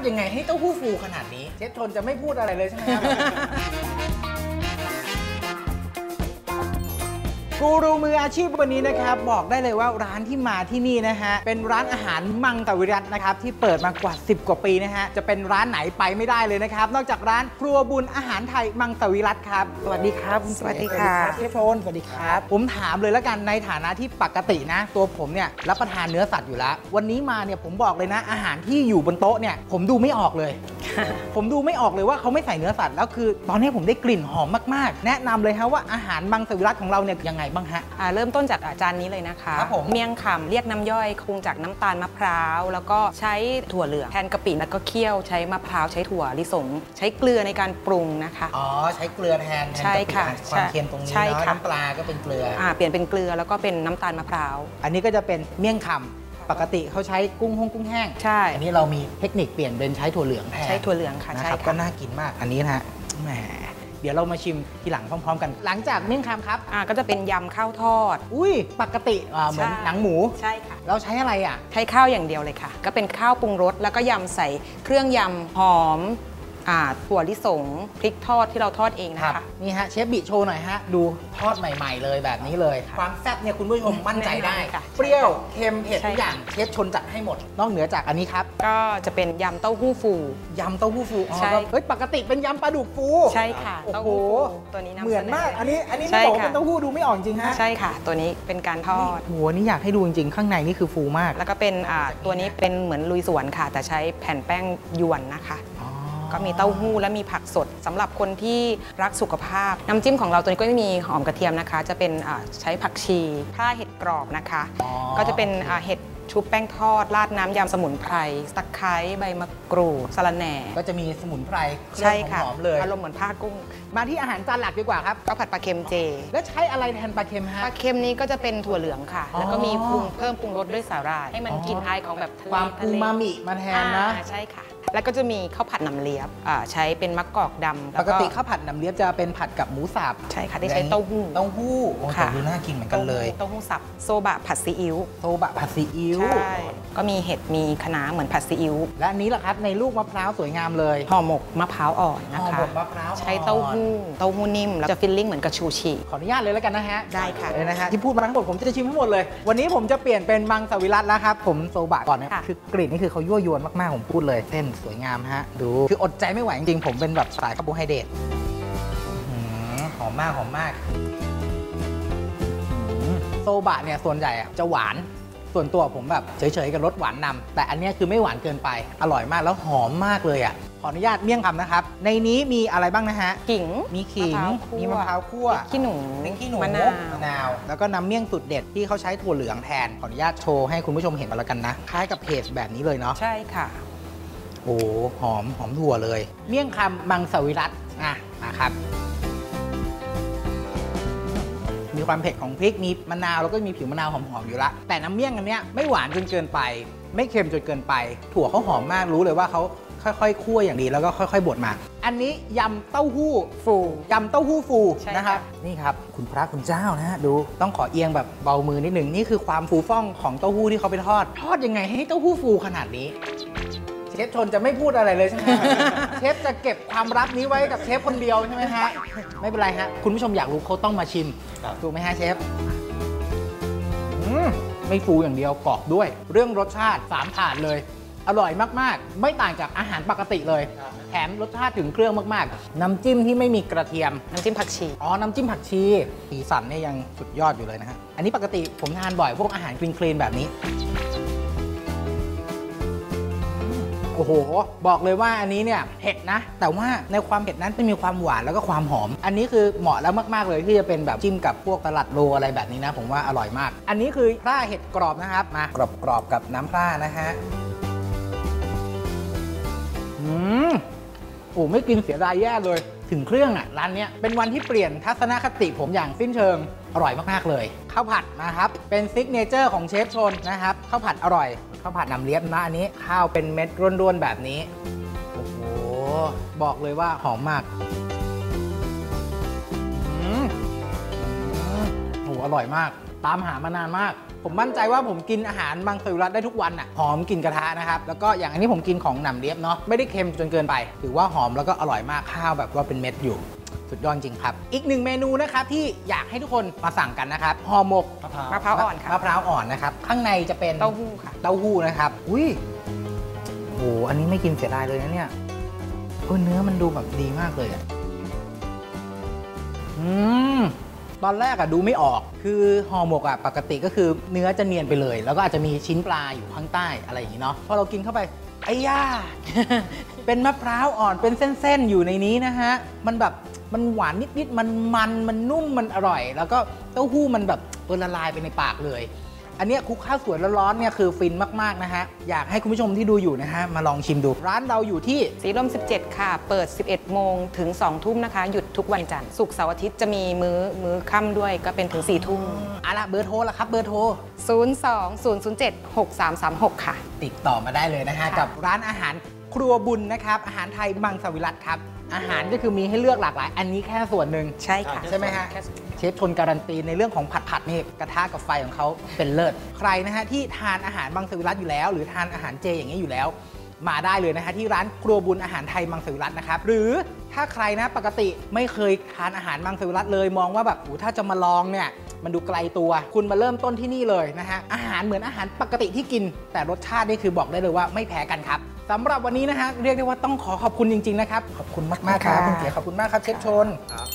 ดยังไงให้เต้าหู้ฟูขนาดนี้ เชฟชนจะไม่พูดอะไรเลยใช่ไหมครับ กูรูมืออาชีพวันนี้นะครับบอกได้เลยว่าร้านที่มาที่นี่นะฮะเป็นร้านอาหารมังตวิรัตนะครับที่เปิดมากว่า 10 กว่าปีนะฮะจะเป็นร้านไหนไปไม่ได้เลยนะครับนอกจากร้านครัวบุญอาหารไทยมังตวิรัตครับสวัสดีครับคุณสวัสดีค่ะเชฟชนสวัสดีครับ ผมถามเลยแล้วกันในฐานะที่ปกตินะ ตัวผมเนี่ยรับประทานเนื้อสัตว์อยู่แล้ว วันนี้มาเนี่ยผมบอกเลยนะ อาหารที่อยู่บนโต๊ะเนี่ยผมดูไม่ออกเลยผมดูไม่ออกเลยว่าเขาไม่ใส่เนื้อสัตว์แล้วคือ ตอนนี้ผมได้กลิ่นหอมมากๆ แนะนำเลยฮะว่าอาหารมังสวิรัตของเราเนี่ยยังไงบ้างฮะอ่าเริ่มต้นจากอาจารย์นี้เลยนะคะครับผมเมี่ยงคำเรียกน้ำย่อยปรุงจากน้ำตาลมะพร้าว แล้วก็ใช้ถั่วเหลืองแทนกะปิแล้วก็เคี่ยวใช้มะพร้าวใช้ถั่วลิสง ใช้เกลือในการปรุงนะคะ อ๋อใช้เกลือแทนแทนใช่กปิค่ะความเค็มตรงนี้ใช่เนาะค่ะ น้ำปลาก็เป็นเกลือออ่าเปลี่ยนเป็นเกลือแล้วก็เป็นน้ำตาลมะพร้าว อันนี้ก็จะเป็นเมี่ยงคำปกติเขาใช้กุ้งห้องกุ้งแห้งใช่ อันนี้เรามีเทคนิคเปลี่ยนเป็นใช้ถั่วเหลืองแทนใช้ถั่วเหลืองค่ะนะใช่ครับก็ค่ะน่ากินมากอันนี้นะฮะแหม เดี๋ยวเรามาชิมทีหลังพร้อม ๆ กัน หลังจากเมี่ยงคำครับ อ่าก็จะเป็นยำข้าวทอด อุ้ยปกติอ่าเหมือนใช่ หนังหมูใช่ค่ะ เราใช้อะไรอะ ใช้ข้าวอย่างเดียวเลยค่ะ ก็เป็นข้าวปรุงรสแล้วก็ยำใส่เครื่องยำหอมอ่า ถั่วลิสงพริกทอดที่เราทอดเองนะคะนี่ฮะเชฟบิโชว์หน่อยฮะ ดูทอดใหม่ ๆ เลยแบบนี้เลย ความแซ่บเนี่ยคุณผู้ชมมั่นใจได้แน่นอนค่ะเปรี้ยวเค็มเผ็ดใช่ทุกอย่างเชฟชนจัดให้หมด นอกเหนือจากอันนี้ครับ ก็จะเป็นยำเต้าหู้ฟูยำเต้าหู้ฟูอ๋อใช่ครับเฮ้ยปกติเป็นยำปลาดุกฟูใช่ค่ะโอ้เต้าโหหู้ฟูตัวนี้นำเหมือนมากสอันนี้อันนี้ใช่ไม่บอกว่าค่ะเป็นเต้าหู้ดูไม่ออกจริงฮะใช่ค่ะ ตัวนี้เป็นการทอดโอ้โหนี่อยากให้ดูจริงๆข้างในนี่คือฟูมาก แล้วก็เป็นอ่าตัวนี้เป็นเหมือนลุยสวนค่ะ แต่ใช้แผ่นแป้งยวนนะคะอ๋อ ก็มีเต้าหู้และมีผักสดสำหรับคนที่รักสุขภาพ น้ำจิ้มของเราตัวนี้ก็จะมีหอมกระเทียมนะคะ จะเป็นอ่าใช้ผักชีผ้าเห็ดกรอบนะคะอ๋อก็จะเป็นอ่าเห็ดชุบแป้งทอด ราดน้ำยำสมุนไพรตะไคร้ใบมะกรูดสะระแหน่ ก็จะมีสมุนไพรเครื่ใช่องค่ะหอมๆเลยอารมณ์เหมือนผ้ากุ้ง มาที่อาหารจานหลักดีกว่าครับก็ผัดปลาเค็มเจ แล้วใช้อะไรแทนปลาเค็มปฮะลาเค็มนี้ก็จะเป็นถั่วเหลืองค่ะอ๋อแล้วก็มีปรุงเพิ่มปรุงรสด้วยสาหร่ายให้มันอ๋อกลินอายของแบบทะเลความทะเลอูมามิมาแทนนะอ่าใช่ค่ะแล้วก็จะมีข้าวผัดหนำเลียบอ่าใช้เป็นมะกอกดำปแล้วกติข้าวผัดน้ำเลียบจะเป็นผัดกับหมูสับใช่ค่ะที่ใช้เต้าหู้เต้าหู้โอ้แต่ค่ะดูน่ากินเหมือนกันเลยเต้าหู้สับโซบะผัดซีอิ๊วโซบะผัดซีอิ๊วใช่ก็มีเห็ดมีคะน้าเหมือนผัดซีอิ๊วและอันนี้แหละครับในลูกมะพร้าวสวยงามเลยห่อหมกมะพร้าวอ่อนนะห่อคะหมกมะพร้าวอ่อนใช้เต้าหู้เต้าหู้นิ่มแล้วจะ feeling เหมือนกับฉู่ฉี่ขออนุญาตเลยแล้วกันนะฮะได้ค่ะเลยนะฮะที่พูดมาทั้งหมดผมจะชิมทั้งหมดเลย วันนี้ผมจะเปลี่ยนเป็นมังสวิรัติแล้วครับผมโซบะก่อนนะค่ะคือกลิ่นนี่คือเขายั่วยวนมากๆผมพูดเลยเส้นสวยงามฮะ ดู คืออดใจไม่ไหวจริงๆ ผมเป็นแบบสายคาร์โบไฮเดรตอื้อหือหอมมาก หอมมากอื้อหือโซบะเนี่ย ส่วนใหญ่อะจะหวาน ส่วนตัวผมแบบเฉยๆ กับรสหวานนำแต่อันเนี้ยคือไม่หวานเกินไป อร่อยมากแล้วหอมมากเลยอะ ขออนุญาตเมี่ยงคำนะครับ ในนี้มีอะไรบ้างนะฮะกิ่งมีขิง มีมะพร้าวคั่วพริกขี้หนูพริกขี้หนูมะนาวมะนาว แล้วก็น้ำเมี่ยงสุดเด็ดที่เขาใช้ถั่วเหลืองแทน ขออนุญาตโชว์ให้คุณผู้ชมเห็นกันแล้วกันนะ คล้ายกับเพจแบบนี้เลยเนาะ ใช่ค่ะ โอ้โหหอมหอมถั่วเลย เมี่ยงคำมังสวิรัตอะมาครับ มีความเผ็ดของพริกมีมะนาวแล้วก็มีผิวมะนาวหอมๆอยู่ละแต่น้ำเมี่ยงอันเนี้ยไม่หวานจนเกินไป ไม่เค็มจนเกินไป ถั่วเขาหอมมากรู้เลยว่าเขาค่อยๆคั่วอย่างดีแล้วก็ค่อยๆบดมา อันนี้ยำเต้าหู้ฟูยำเต้าหู้ฟูใช่นะครับค่ะนี่ครับคุณพระคุณเจ้านะฮะดูต้องขอเอียงแบบเบามือนิดหนึ่งนี่คือความฟูฟ่องของเต้าหู้ที่เขาไปทอด ทอดยังไงให้เต้าหู้ฟูขนาดนี้เช ฟชนจะไม่พูดอะไรเลยใช่ไหมเชฟจะเก็บความลับนี้ไว้กับเชฟคนเดียวใช่ไหมฮะไม่เป็นไรฮะคุณผู้ชมอยากรู้เขาต้องมาชิมถูกไหมฮะเชฟอืมไม่ฟูอย่างเดียวกรอบด้วย เรื่องรสชาติสามผ่านเลย อร่อยมากๆ ไม่ต่างจากอาหารปกติเลย แถมรสชาติถึงเครื่องมากๆ น้ำจิ้มที่ไม่มีกระเทียม น้ำจิ้มผักชี อ๋อ น้ำจิ้มผักชีสีสันเนี่ยยังสุดยอดอยู่เลยนะฮะ อันนี้ปกติผมทานบ่อยพวกอาหารคลีนคลีนๆแบบนี้ อ้โห บอกเลยว่าอันนี้เนี่ยเผ็ดนะ แต่ว่าในความเผ็ดนั้นจะมีความหวานแล้วก็ความหอม อันนี้คือเหมาะแล้วมาก ๆ เลยที่จะเป็นแบบจิ้มกับพวกสลัด roll อะไรแบบนี้นะ ผมว่าอร่อยมาก อันนี้คือพล่าเห็ดกรอบนะครับ มากรอบๆกับน้ำพล่านะฮะอืมโอ้ไม่กินเสียดายแย่เลย ถึงเครื่องอะร้านเนี้ยเป็นวันที่เปลี่ยนทัศนคติผมอย่างสิ้นเชิงอร่อยมาก ๆ เลยข้าวผัดนะครับเป็น signature ของเชฟชนนะครับข้าวผัดอร่อย ข้าวผัดน้ำเลียบนะอันนี้ ข้าวเป็นเม็ดร่วนๆแบบนี้ โอ้โห บอกเลยว่าหอมมากอืมอืมโอ้โหอร่อยมาก ตามหามานานมาก ผมมั่นใจว่าผมกินอาหารมังสวิรัตได้ทุกวันอะ หอมกลิ่นกระทะนะครับ แล้วก็อย่างอันนี้ผมกินของหนำเลียบเนาะ ไม่ได้เค็มจนเกินไป ถือว่าหอมแล้วก็อร่อยมาก ข้าวแบบว่าเป็นเม็ดอยู่ สุดยอดจริงครับ อีกหนึ่งเมนูนะครับที่อยากให้ทุกคนมาสั่งกันนะครับห่อหมกมะพร้าวมะพร้าวอ่อนค่ะมะพร้าวอ่อนนะครับ ข้างในจะเป็นเต้าหู้ค่ะ เต้าหู้นะครับ อุ้ยโอ้โหอันนี้ไม่กินเสียดายเลยนะเนี่ยเออเนื้อมันดูแบบดีมากเลยอะอืมตอนแรกอะดูไม่ออก คือห่อหมกอะปกติก็คือเนื้อจะเนียนไปเลย แล้วก็อาจจะมีชิ้นปลาอยู่ข้างใต้อะไรอย่างนี้เนาะ พอเรากินเข้าไปไอ้ย่า เป็นมะพร้าวอ่อนเป็นเส้นๆ อยู่ในนี้นะฮะ มันแบบ มันหวานนิดๆ มันมันมันนุ่มมันอร่อย แล้วก็เต้าหู้มันแบบเออละลายไปในปากเลย อันเนี้ยคลุกข้าวสวยร้อนๆเนี่ยคือฟินมากๆนะฮะ อยากให้คุณผู้ชมที่ดูอยู่นะฮะมาลองชิมดู ร้านเราอยู่ที่ สีลม 17 ค่ะ เปิด 11 โมงถึง 2 ทุ่มนะคะ หยุดทุกวันจันทร์ ศุกร์เสาร์อาทิตย์จะมีมื้อมื้อค่ำด้วยก็เป็นถึง 4 ทุ่ม อะละเบอร์โทรละครับเบอร์โทร 02 007 6336 ค่ะ ติดต่อมาได้เลยนะฮะ ค่ะ กับร้านอาหารครัวบุญนะครับ อาหารไทยมังสวิรัตครับ อาหารก็คือมีให้เลือกหลากหลาย อันนี้แค่ส่วนหนึ่งใช่ค่ะ ใช่ไหมฮะเชฟชนการันตีในเรื่องของผัดผัดนี่กระทะกับไฟของเขาเป็นเลิศใครนะฮะที่ทานอาหารมังสวิรัตอยู่แล้ว หรือทานอาหารเจอย่างนี้ยอยู่แล้ว มาได้เลยนะฮะที่ร้านครัวบุญอาหารไทยมังสวิรัตนะครับหรือถ้าใครนะปกติไม่เคยทานอาหารมังสวิรัตเลยมองว่าแบบโอ้ถ้าจะมาลองเนี่ย มันดูไกลตัว คุณมาเริ่มต้นที่นี่เลยนะฮะ อาหารเหมือนอาหารปกติที่กิน แต่รสชาตินี่คือบอกได้เลยว่าไม่แพ้กันครับสำหรับวันนี้นะฮะเรียกได้ว่าต้องขอขอบคุณจริง ๆ นะครับ ขอบคุณมากๆครับขอบคุณเก๋ขอบคุณมากครับเชฟชนครับ